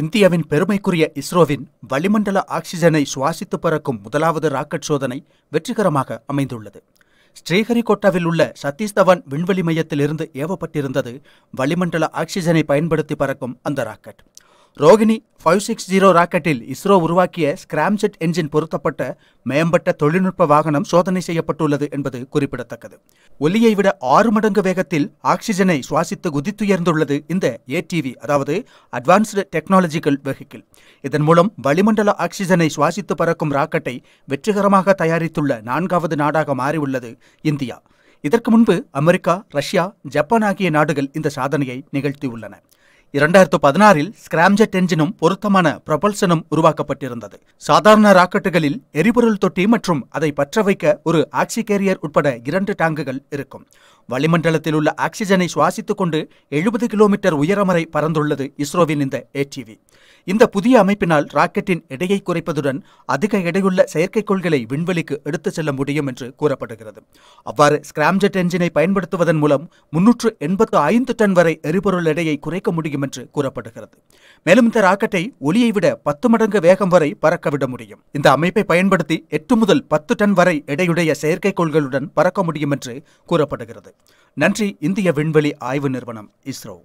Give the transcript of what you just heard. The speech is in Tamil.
இந்தியாவின் பெருமைக்குரிய இஸ்ரோவின் வளிமண்டல ஆக்சிஜனை சுவாசித்து பறக்கும் முதலாவது ராக்கெட் சோதனை வெற்றிகரமாக அமைந்துள்ளது. ஸ்ரீஹரிகோட்டாவில் உள்ள சதீஷ் தவான் விண்வெளி மையத்திலிருந்து ஏவப்பட்டிருந்தது வளிமண்டல ஆக்சிஜனை பயன்படுத்தி பறக்கும் அந்த rocket. Rohini five six zero ராக்கெட்டில் ISRO உருவாக்கிய ஸ்கிராம்செட் என்ஜின் பொருத்தப்பட்ட மேம்பட்ட தொழில்நுட்ப வாகனம் சோதனை செய்யப்பட்டுள்ளது என்பது குறிப்பிடத்தக்கது. ஒலியை விட ஆறு மடங்கு வேகத்தில் ஆக்சிஜனை சுவாசித்து குதித்துயர்ந்துள்ளது இந்த ஏடிவி அதாவது அட்வான்ஸ்டு டெக்னாலஜிக்கல் வெஹிக்கிள் இதன் மூலம் வளிமண்டல ஆக்சிஜனை சுவாசித்து பறக்கும் ராக்கெட்டை வெற்றிகரமாக தயாரித்துள்ள நான்காவது நாடாக மாறியுள்ளது இந்தியா. இதற்கு முன்பு அமெரிக்கா ரஷ்யா ஜப்பான் ஆகிய நாடுகள் இந்த சாதனையை நிகழ்த்தியுள்ளன. இரண்டாயிரத்து பதினாறில் ஸ்கிராம்ஜெட் என்ஜினும் பொருத்தமான ப்ரொபல்சனும் உருவாக்கப்பட்டிருந்தது. சாதாரண ராக்கெட்டுகளில் எரிபொருள் தொட்டி மற்றும் அதை பற்ற வைக்க ஒரு ஆக்சி கேரியர் உட்பட இரண்டு டேங்குகள் இருக்கும். வளிமண்டலத்தில் உள்ள ஆக்சிஜனை சுவாசித்துக் கொண்டு எழுபது கிலோமீட்டர் உயரம் வரை பறந்துள்ளது இஸ்ரோவின் இந்த ஏடிவி இந்த புதிய அமைப்பினால் ராக்கெட்டின் எடையை குறைப்பதுடன் அதிக எடையுள்ள செயற்கைக்கோள்களை விண்வெளிக்கு எடுத்துச் செல்ல முடியும் என்று கூறப்படுகிறது. அவ்வாறு ஸ்கிராம்ஜெட் என்ஜினை பயன்படுத்துவதன் மூலம் முன்னூற்று எண்பத்து ஐந்து டன் வரை எரிபொருள் எடையை குறைக்க முடியும் என்று கூறப்படுகிறது. மேலும் இந்த ராக்கெட்டை ஒலியை விட பத்து மடங்கு வேகம் வரை பறக்க விட முடியும். இந்த அமைப்பை பயன்படுத்தி எட்டு முதல் பத்து டன் வரை எடையுடைய செயற்கைக்கோள்களுடன் பறக்க முடியும் என்று கூறப்படுகிறது. நன்றி இந்திய விண்வெளி ஆய்வு நிறுவனம் இஸ்ரோ.